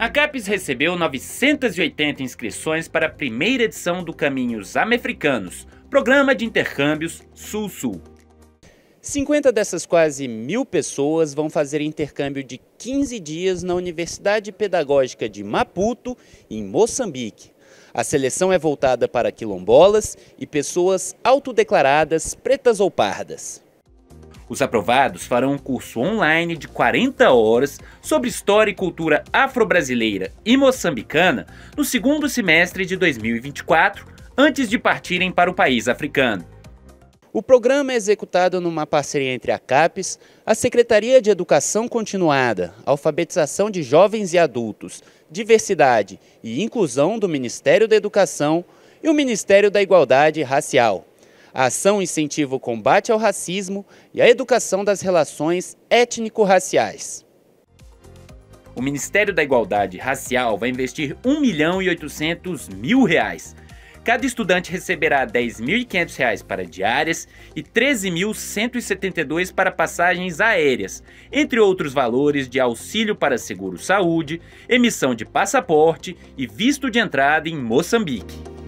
A CAPES recebeu 980 inscrições para a primeira edição do Caminhos Amefricanos, programa de intercâmbios Sul-Sul. 50 dessas quase mil pessoas vão fazer intercâmbio de 15 dias na Universidade Pedagógica de Maputo, em Moçambique. A seleção é voltada para quilombolas e pessoas autodeclaradas pretas ou pardas. Os aprovados farão um curso online de 40 horas sobre história e cultura afro-brasileira e moçambicana no segundo semestre de 2024, antes de partirem para o país africano. O programa é executado numa parceria entre a CAPES, a Secretaria de Educação Continuada, Alfabetização de Jovens e Adultos, Diversidade e Inclusão do Ministério da Educação e o Ministério da Igualdade Racial. A ação incentiva o combate ao racismo e a educação das relações étnico-raciais. O Ministério da Igualdade Racial vai investir 1 milhão e 800 mil reais. Cada estudante receberá R$ 10.500 para diárias e R$ 13.172 para passagens aéreas, entre outros valores de auxílio para seguro-saúde, emissão de passaporte e visto de entrada em Moçambique.